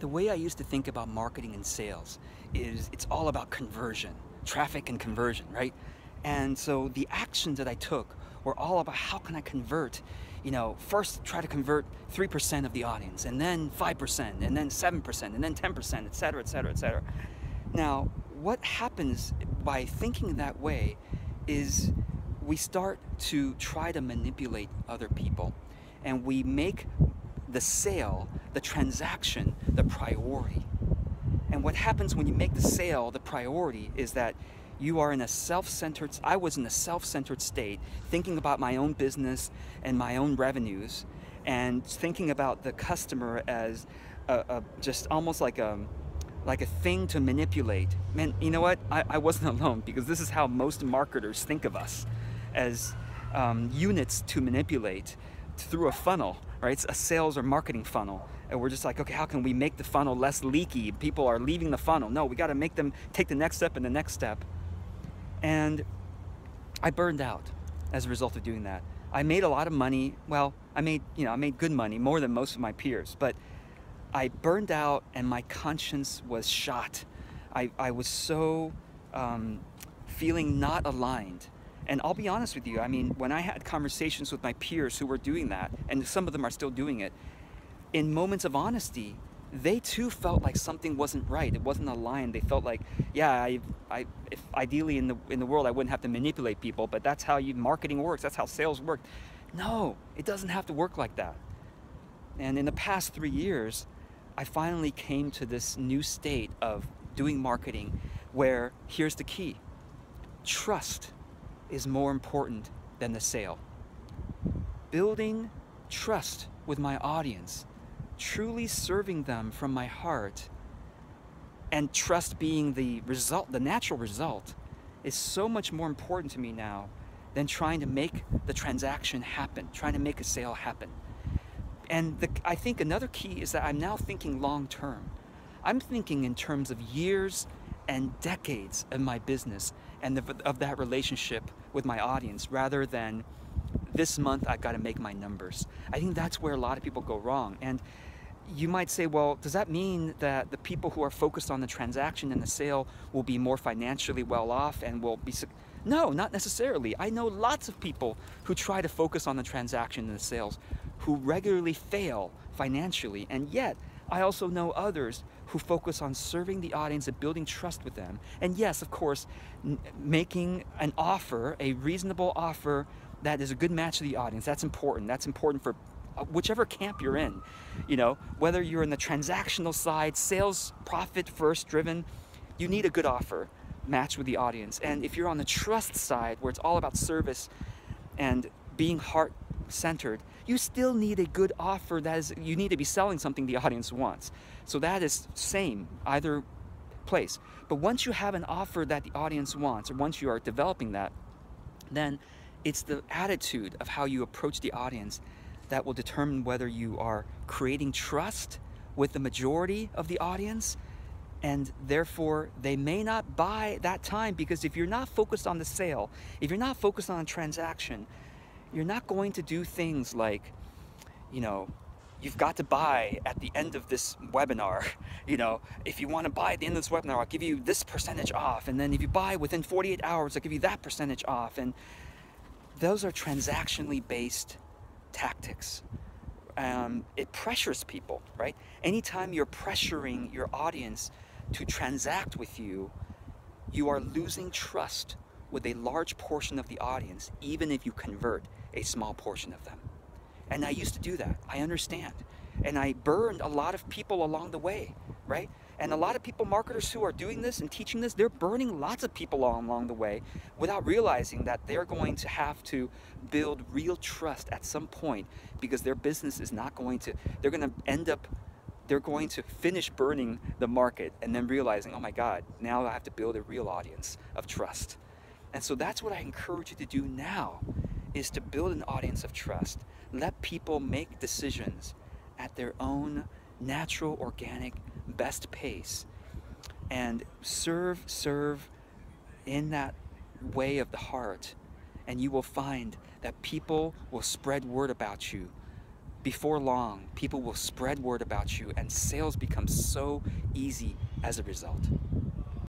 the way I used to think about marketing and sales is it's all about conversion, traffic and conversion, right? And so the actions that I took were all about how can I convert, you know, first try to convert 3% of the audience, and then 5%, and then 7%, and then 10%, et cetera, et cetera, et cetera. Now, what happens by thinking that way is we start to try to manipulate other people and we make the sale, the transaction, the priority. And what happens when you make the sale the priority is that you are in a self-centered I was in a self-centered state thinking about my own business and my own revenues and thinking about the customer as a, a, just almost like a like a thing to manipulate. Man, you know what? I, I wasn't alone because this is how most marketers think of us as um, units to manipulate through a funnel, right? It's a sales or marketing funnel. And we're just like, okay, how can we make the funnel less leaky? People are leaving the funnel. No, we got to make them take the next step and the next step. And I burned out as a result of doing that. I made a lot of money. Well, I made, you know, I made good money, more than most of my peers, but I burned out and my conscience was shot. I, I was so um, feeling not aligned and I'll be honest with you, I mean, when I had conversations with my peers who were doing that, and some of them are still doing it, in moments of honesty, they too felt like something wasn't right. It wasn't aligned. They felt like, yeah, I, I, if ideally in the in the world I wouldn't have to manipulate people, but that's how you marketing works. That's how sales work. No, it doesn't have to work like that. And in the past three years, I finally came to this new state of doing marketing, where here's the key: trust is more important than the sale. Building trust with my audience, truly serving them from my heart, and trust being the result, the natural result, is so much more important to me now than trying to make the transaction happen, trying to make a sale happen. And the, I think another key is that I'm now thinking long term. I'm thinking in terms of years and decades of my business and of that relationship with my audience rather than this month I've got to make my numbers. I think that's where a lot of people go wrong. And you might say, well, does that mean that the people who are focused on the transaction and the sale will be more financially well off and will be. No, not necessarily. I know lots of people who try to focus on the transaction and the sales who regularly fail financially, and yet I also know others who focus on serving the audience and building trust with them. And yes, of course, making an offer, a reasonable offer that is a good match to the audience. That's important. That's important for uh, whichever camp you're in. You know, whether you're in the transactional side, sales profit first driven, you need a good offer match with the audience. And if you're on the trust side, where it's all about service and being heart centered, you still need a good offer that is, you need to be selling something the audience wants. So that is same, either place. But once you have an offer that the audience wants, or once you are developing that, then it's the attitude of how you approach the audience that will determine whether you are creating trust with the majority of the audience and therefore they may not buy that time because if you're not focused on the sale, if you're not focused on a transaction, you're not going to do things like, you know, you've got to buy at the end of this webinar. You know, if you want to buy at the end of this webinar, I'll give you this percentage off. And then if you buy within 48 hours, I'll give you that percentage off. And those are transactionally based tactics. Um, it pressures people, right? Anytime you're pressuring your audience to transact with you, you are losing trust with a large portion of the audience, even if you convert a small portion of them. And I used to do that. I understand. And I burned a lot of people along the way, right? And a lot of people, marketers who are doing this and teaching this, they're burning lots of people along, the way without realizing that they're going to have to build real trust at some point because their business is not going to, they're going to end up, they're going to finish burning the market and then realizing, oh my God, now I have to build a real audience of trust. And so that's what I encourage you to do now is to build an audience of trust. Let people make decisions at their own natural, organic, best pace and serve, serve in that way of the heart. And you will find that people will spread word about you before long, people will spread word about you and sales become so easy as a result.